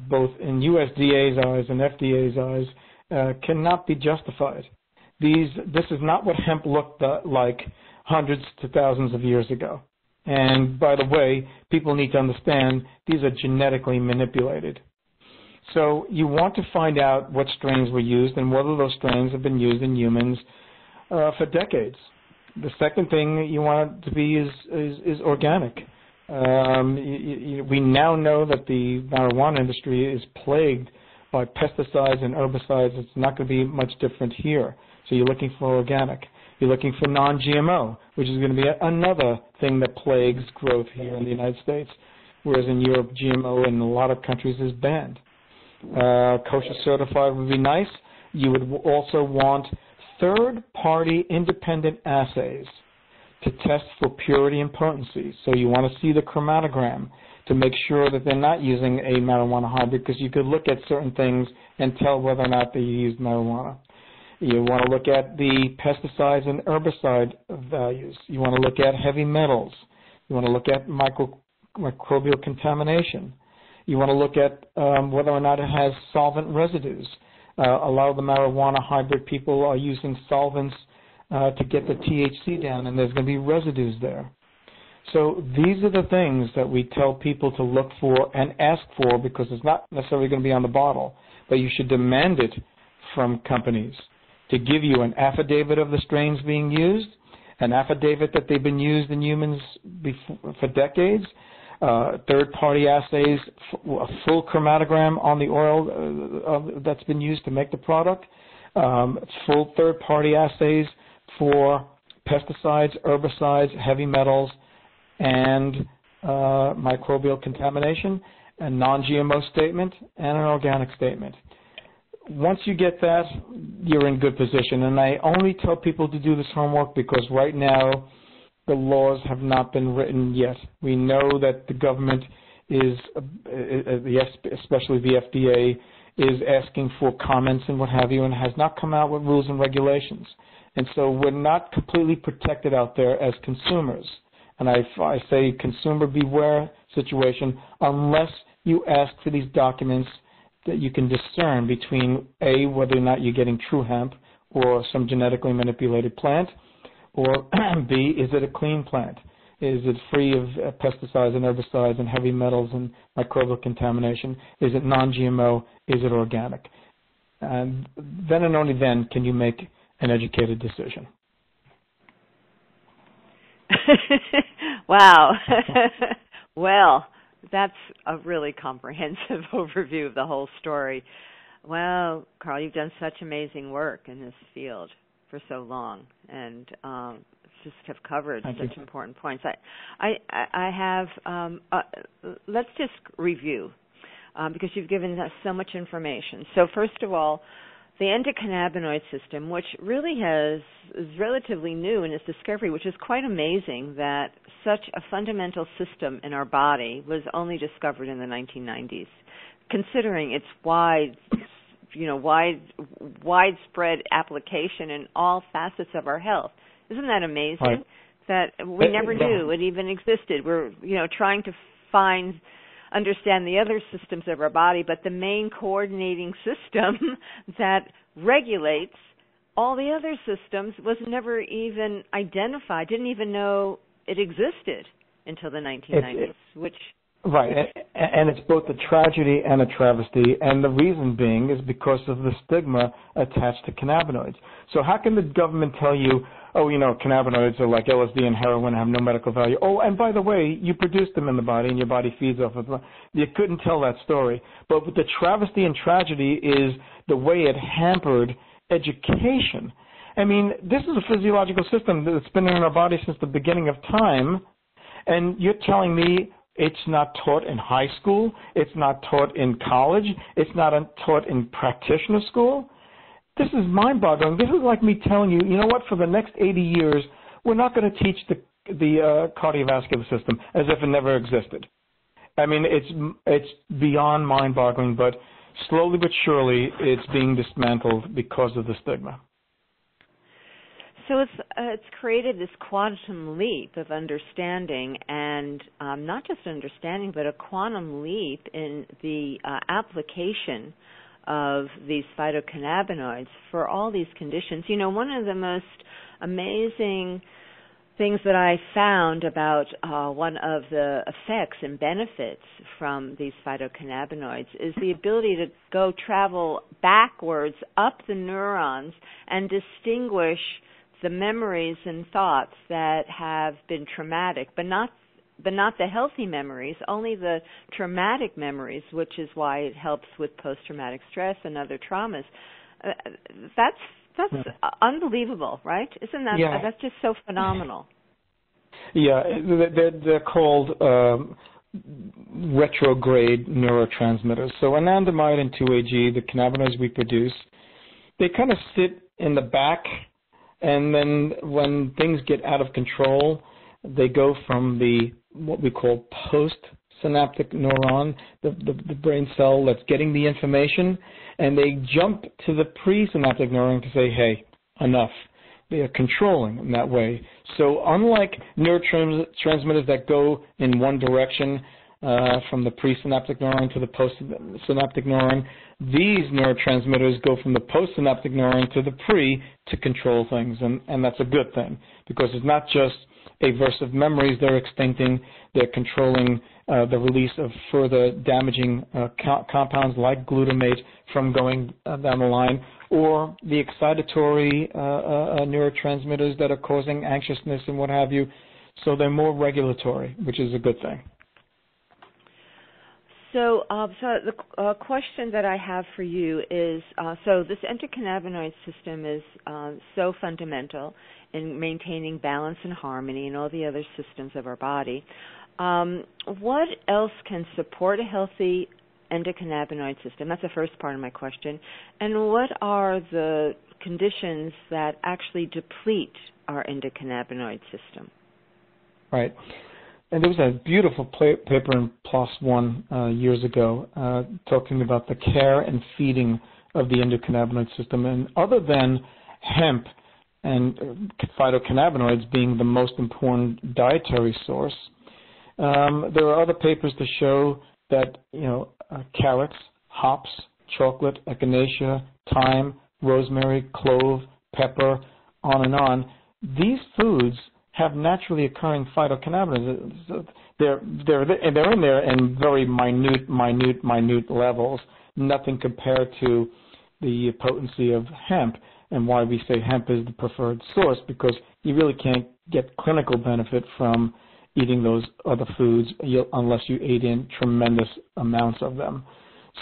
both in USDA's eyes and FDA's eyes uh, cannot be justified. These, this is not what hemp looked uh, like hundreds to thousands of years ago. And by the way, people need to understand these are genetically manipulated. So you want to find out what strains were used and whether those strains have been used in humans uh, for decades. The second thing you want to be is is, is organic. Um, you, you, we now know that the marijuana industry is plagued by pesticides and herbicides. It's not going to be much different here. So you're looking for organic. You're looking for non-GMO, which is going to be another thing that plagues growth here in the United States, whereas in Europe, GMO in a lot of countries is banned. Uh, kosher certified would be nice. You would also want third-party independent assays to test for purity and potency. So you want to see the chromatogram to make sure that they're not using a marijuana hybrid because you could look at certain things and tell whether or not they used marijuana. You want to look at the pesticides and herbicide values. You want to look at heavy metals. You want to look at micro, microbial contamination. You want to look at um, whether or not it has solvent residues. Uh, a lot of the marijuana hybrid people are using solvents uh, to get the THC down, and there's going to be residues there. So these are the things that we tell people to look for and ask for because it's not necessarily going to be on the bottle, but you should demand it from companies. To give you an affidavit of the strains being used, an affidavit that they've been used in humans before, for decades, uh, third-party assays, a full chromatogram on the oil uh, that's been used to make the product, um, full third-party assays for pesticides, herbicides, heavy metals, and uh, microbial contamination, a non-GMO statement, and an organic statement once you get that, you're in good position. And I only tell people to do this homework because right now the laws have not been written yet. We know that the government is, uh, uh, especially the FDA, is asking for comments and what have you, and has not come out with rules and regulations. And so we're not completely protected out there as consumers. And I, I say consumer beware situation unless you ask for these documents that you can discern between A, whether or not you're getting true hemp or some genetically manipulated plant, or (clears throat) B, is it a clean plant? Is it free of uh, pesticides and herbicides and heavy metals and microbial contamination? Is it non-GMO? Is it organic? And then and only then can you make an educated decision. (laughs) wow. (laughs) well, that's a really comprehensive (laughs) overview of the whole story. Well, Carl, you've done such amazing work in this field for so long, and um, just have covered Thank such you. important points. I, I, I have. Um, uh, let's just review um, because you've given us so much information. So, first of all, the endocannabinoid system, which really has is relatively new in its discovery, which is quite amazing that such a fundamental system in our body was only discovered in the 1990s, considering its wide, you know, wide widespread application in all facets of our health. Isn't that amazing? Right. That we never knew it even existed. We're, you know, trying to find understand the other systems of our body, but the main coordinating system (laughs) that regulates all the other systems was never even identified, didn't even know it existed until the 1990s, it, which Right, and, and, it's both a tragedy and a travesty, and the reason being is because of the stigma attached to cannabinoids. So how can the government tell you, oh, you know, cannabinoids are like LSD and heroin have no medical value. Oh, and by the way, you produce them in the body and your body feeds off of them. You couldn't tell that story. But the travesty and tragedy is the way it hampered education. I mean, this is a physiological system that's been in our body since the beginning of time, and you're telling me it's not taught in high school. It's not taught in college. It's not taught in practitioner school. This is mind-boggling. This is like me telling you, you know what? For the next 80 years, we're not going to teach the the uh, cardiovascular system as if it never existed. I mean, it's it's beyond mind-boggling, but slowly but surely, it's being dismantled because of the stigma. So it's uh, it's created this quantum leap of understanding, and um, not just understanding, but a quantum leap in the uh, application of these phytocannabinoids for all these conditions. You know, one of the most amazing things that I found about uh, one of the effects and benefits from these phytocannabinoids is the ability to go travel backwards up the neurons and distinguish the memories and thoughts that have been traumatic, but not but not the healthy memories, only the traumatic memories, which is why it helps with post traumatic stress and other traumas. Uh, that's that's yeah. unbelievable, right? Isn't that yeah. that's just so phenomenal? (laughs) Yeah, they're, they're called um, retrograde neurotransmitters. So anandamide and 2-AG, the cannabinoids we produce, they kind of sit in the back, and then when things get out of control, they go from the what we call post-synaptic neuron, the, the, the brain cell that's getting the information, and they jump to the presynaptic neuron to say, hey, enough. They are controlling in that way. So unlike neurotransmitters that go in one direction uh, from the presynaptic neuron to the postsynaptic neuron, these neurotransmitters go from the postsynaptic neuron to the pre to control things, and, and that's a good thing because it's not just aversive memories they're extincting, they're controlling uh, the release of further damaging uh, co- compounds like glutamate from going uh, down the line, or the excitatory uh, uh, neurotransmitters that are causing anxiousness and what have you. So they're more regulatory, which is a good thing. So, uh, so the uh, question that I have for you is: uh, so this endocannabinoid system is uh, so fundamental in maintaining balance and harmony in all the other systems of our body. Um, what else can support a healthy endocannabinoid system? That's the first part of my question. And what are the conditions that actually deplete our endocannabinoid system? Right. And there was a beautiful paper in PLOS One uh, years ago uh, talking about the care and feeding of the endocannabinoid system. And other than hemp and phytocannabinoids being the most important dietary source, um, there are other papers to show that you know uh, carrots, hops, chocolate, echinacea, thyme, rosemary, clove, pepper, on and on. These foods have naturally occurring phytocannabinoids. They're they're they're in there in very minute, minute, minute levels. Nothing compared to the potency of hemp, and why we say hemp is the preferred source because you really can't get clinical benefit from eating those other foods unless you ate in tremendous amounts of them.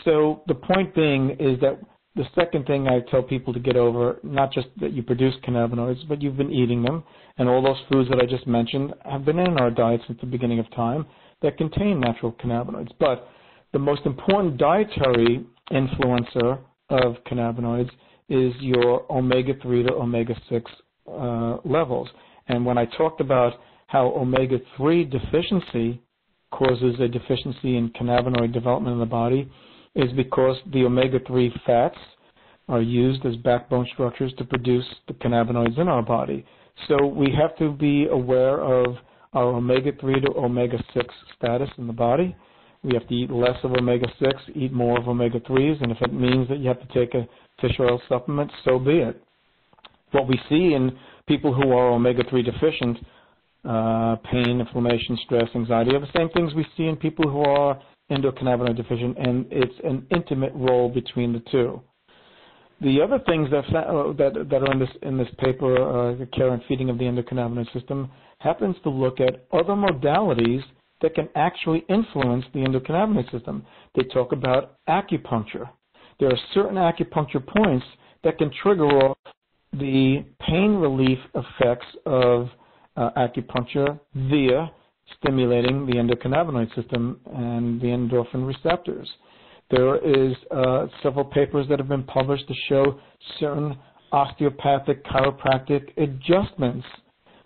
So the point being is that the second thing I tell people to get over, not just that you produce cannabinoids, but you've been eating them, and all those foods that I just mentioned have been in our diet since the beginning of time that contain natural cannabinoids. But the most important dietary influencer of cannabinoids is your omega-3 to omega-6 uh, levels. And when I talked about how omega-3 deficiency causes a deficiency in cannabinoid development in the body, is because the omega-3 fats are used as backbone structures to produce the cannabinoids in our body. So we have to be aware of our omega-3 to omega-6 status in the body. We have to eat less of omega-6, eat more of omega-3s, and if it means that you have to take a fish oil supplement, so be it. What we see in people who are omega-3 deficient, uh, pain, inflammation, stress, anxiety, are the same things we see in people who are endocannabinoid deficient, and it's an intimate role between the two. The other things that uh, that, that are in this in this paper, uh, the care and feeding of the endocannabinoid system, happens to look at other modalities that can actually influence the endocannabinoid system. They talk about acupuncture. There are certain acupuncture points that can trigger off the pain relief effects of uh, acupuncture via stimulating the endocannabinoid system and the endorphin receptors. There is uh, several papers that have been published to show certain osteopathic chiropractic adjustments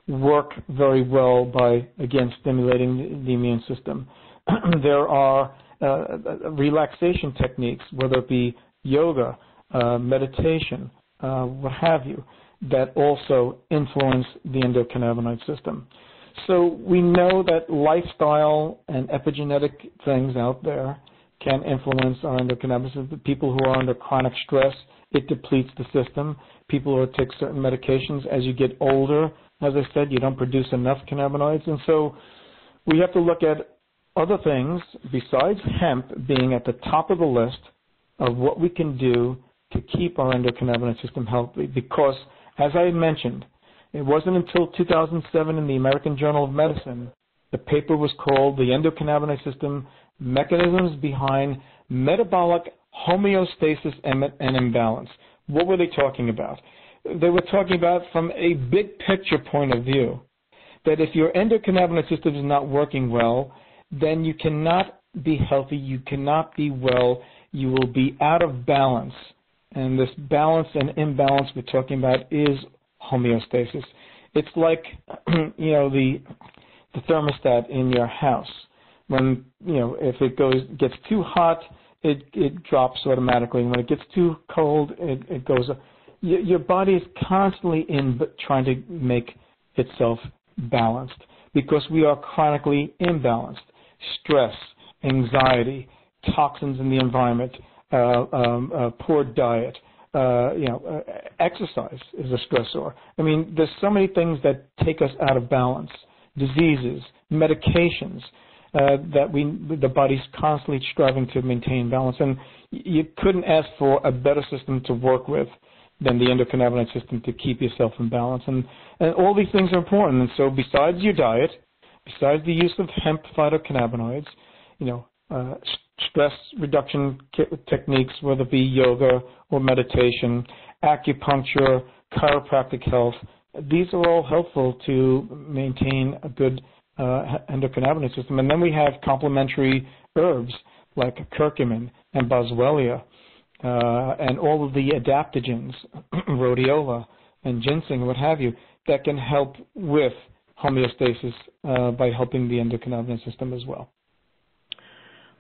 work very well by, again, stimulating the immune system. (clears throat) there are uh, relaxation techniques, whether it be yoga, uh, meditation, uh, what have you, that also influence the endocannabinoid system. So we know that lifestyle and epigenetic things out there can influence our endocannabinoids. People who are under chronic stress, it depletes the system. People who take certain medications, as you get older, as I said, you don't produce enough cannabinoids. And so we have to look at other things besides hemp being at the top of the list of what we can do to keep our endocannabinoid system healthy. Because, as I mentioned, it wasn't until 2007 in the American Journal of Medicine, the paper was called The Endocannabinoid System Mechanisms Behind Metabolic Homeostasis and Imbalance. What were they talking about? they were talking about from a big picture point of view that if your endocannabinoid system is not working well, then you cannot be healthy, you cannot be well, you will be out of balance. And this balance and imbalance we're talking about is homeostasis. It's like, (clears throat) you know, the the thermostat in your house. When you know, if it goes gets too hot, it it drops automatically. When it gets too cold, it it goes. Your, your body is constantly in trying to make itself balanced because we are chronically imbalanced. Stress, anxiety, toxins in the environment, uh, um, uh, poor diet, uh, you know, uh, exercise is a stressor. I mean, there's so many things that take us out of balance. Diseases, medications, uh, that we the body's constantly striving to maintain balance, and you couldn't ask for a better system to work with than the endocannabinoid system to keep yourself in balance. And and all these things are important. And so, besides your diet, besides the use of hemp phytocannabinoids, you know, uh, stress reduction techniques, whether it be yoga or meditation, acupuncture, chiropractic health, these are all helpful to maintain a good uh, endocannabinoid system. And then we have complementary herbs like curcumin and boswellia uh, and all of the adaptogens, (clears throat) rhodiola and ginseng, what have you, that can help with homeostasis uh, by helping the endocannabinoid system as well.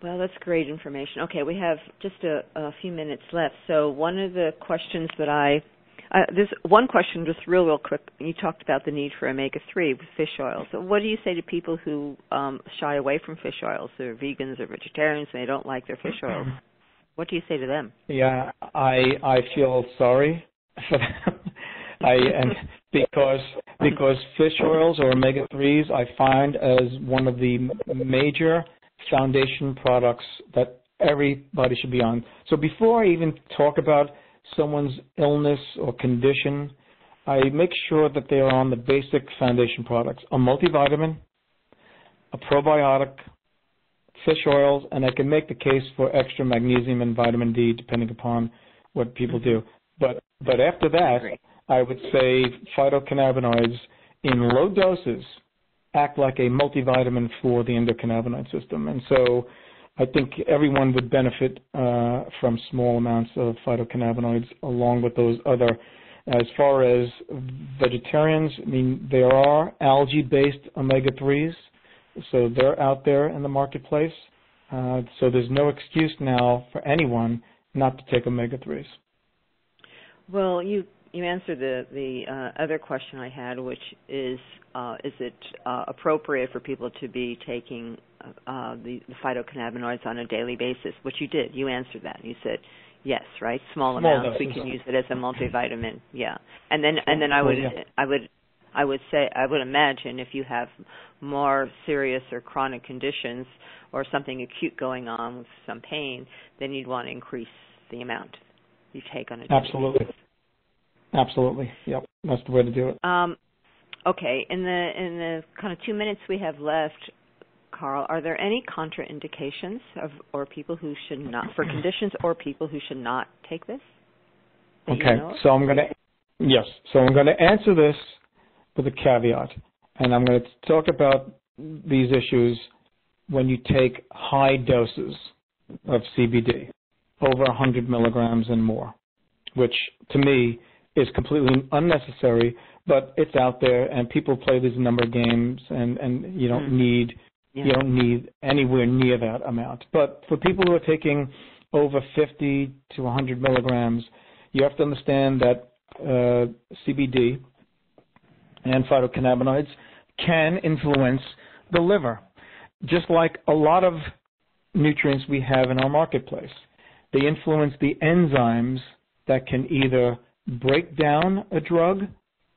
Well, that's great information. Okay, we have just a, a few minutes left. So one of the questions that I uh, there's one question, just real, real quick. You talked about the need for omega-3 with fish oils. So what do you say to people who um, shy away from fish oils? They're vegans or vegetarians and they don't like their fish oils. What do you say to them? Yeah, I I feel sorry for them. (laughs) I and because because fish oils or omega threes I find as one of the major foundation products that everybody should be on. So before I even talk about someone's illness or condition, I make sure that they are on the basic foundation products: a multivitamin, a probiotic, fish oils, and I can make the case for extra magnesium and vitamin D depending upon what people do. But but after that, I would say phytocannabinoids in low doses act like a multivitamin for the endocannabinoid system. And so I think everyone would benefit uh, from small amounts of phytocannabinoids along with those other. As far as vegetarians, I mean, there are algae-based omega-3s, so they're out there in the marketplace. Uh, so there's no excuse now for anyone not to take omega-3s. Well, you you answered the the uh, other question I had, which is uh, is it uh, appropriate for people to be taking uh, the, the, phytocannabinoids on a daily basis? Which you did. You answered that. You said yes, right? Small, Small amounts. Doses. We can use it as a multivitamin. Yeah. And then and then I would yeah. I would I would say I would imagine if you have more serious or chronic conditions or something acute going on with some pain, then you'd want to increase the amount you take on a daily Absolutely. Absolutely. Yep. That's the way to do it. Um, okay. In the in the kind of two minutes we have left, Carl, are there any contraindications of or people who should not for conditions or people who should not take this? Okay. You know so I'm going to yes. So I'm going to answer this with a caveat, and I'm going to talk about these issues when you take high doses of CBD, over 100 milligrams and more, which to me is completely unnecessary, but it's out there and people play these number games and, and you don't mm. need yeah. you don't need anywhere near that amount. But for people who are taking over 50 to 100 milligrams, you have to understand that uh, CBD and phytocannabinoids can influence the liver, just like a lot of nutrients we have in our marketplace. They influence the enzymes that can either break down a drug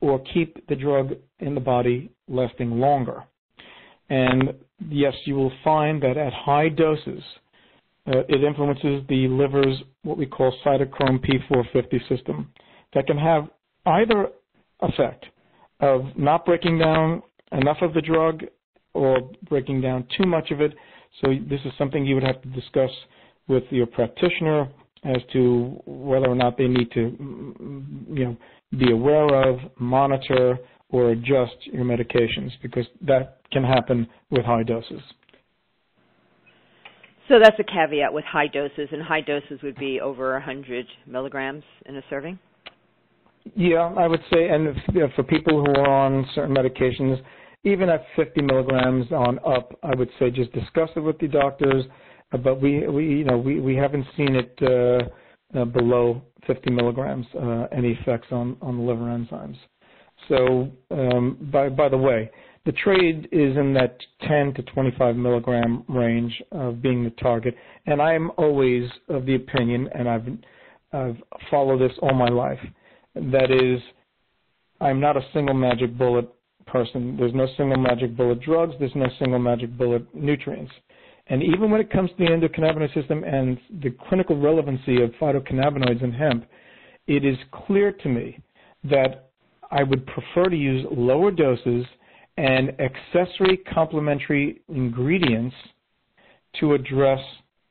or keep the drug in the body lasting longer. And yes, you will find that at high doses, uh, it influences the liver's what we call cytochrome P450 system that can have either effect of not breaking down enough of the drug or breaking down too much of it. So this is something you would have to discuss with your practitioner as to whether or not they need to, you know, be aware of, monitor, or adjust your medications because that can happen with high doses. So that's a caveat with high doses, and high doses would be over 100 milligrams in a serving? Yeah, I would say, and if, for people who are on certain medications, even at 50 milligrams on up, I would say just discuss it with the doctors. But we, we, you know, we, we haven't seen it uh, uh, below 50 milligrams uh, any effects on on the liver enzymes. So, um, by by the way, the trade is in that 10 to 25 milligram range of being the target, and I'm always of the opinion, and I've I've followed this all my life. That is, I'm not a single magic bullet person. There's no single magic bullet drugs. There's no single magic bullet nutrients. And even when it comes to the endocannabinoid system and the clinical relevancy of phytocannabinoids in hemp, it is clear to me that I would prefer to use lower doses and accessory complementary ingredients to address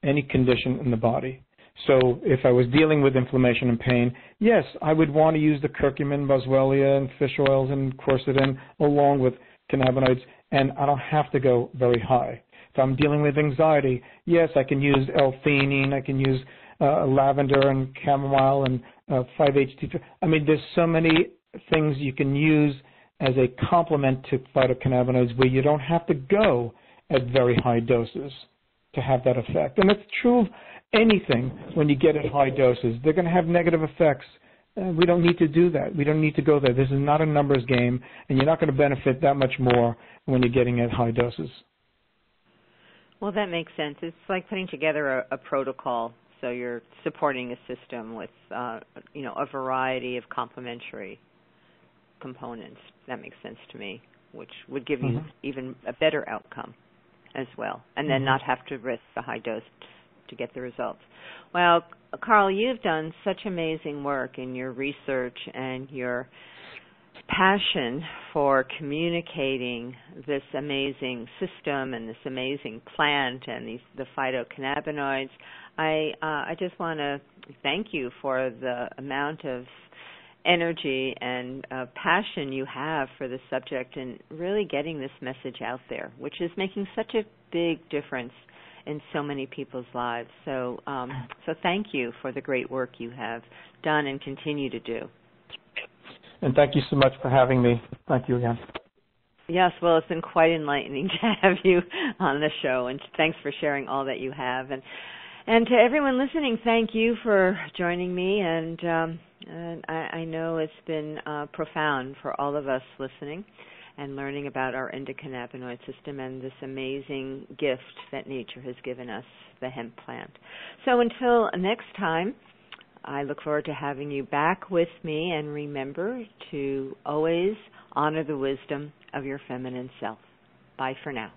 any condition in the body. So if I was dealing with inflammation and pain, yes, I would want to use the curcumin, boswellia, and fish oils and quercetin along with cannabinoids, and I don't have to go very high. If I'm dealing with anxiety, yes, I can use L-theanine, I can use uh, lavender and chamomile and uh, 5-HT. I mean, there's so many things you can use as a complement to phytocannabinoids where you don't have to go at very high doses to have that effect. And it's true of anything when you get at high doses. They're going to have negative effects. Uh, we don't need to do that. We don't need to go there. This is not a numbers game, and you're not going to benefit that much more when you're getting at high doses. Well, that makes sense. It's like putting together a, a protocol. So you're supporting a system with, uh, you know, a variety of complementary components. That makes sense to me, which would give you mm-hmm. even a better outcome as well, and then mm-hmm. not have to risk the high dose to get the results. Well, Carl, you've done such amazing work in your research and your passion for communicating this amazing system and this amazing plant and these the phytocannabinoids. I uh, I just want to thank you for the amount of energy and uh, passion you have for the subject and really getting this message out there, which is making such a big difference in so many people's lives. So, um, so thank you for the great work you have done and continue to do. And thank you so much for having me. Thank you again. Yes, well, it's been quite enlightening (laughs) to have you on the show, and thanks for sharing all that you have. And and to everyone listening, thank you for joining me. And, um, and I, I, know it's been uh, profound for all of us listening and learning about our endocannabinoid system and this amazing gift that nature has given us, the hemp plant. So until next time, I look forward to having you back with me and remember to always honor the wisdom of your feminine self. Bye for now.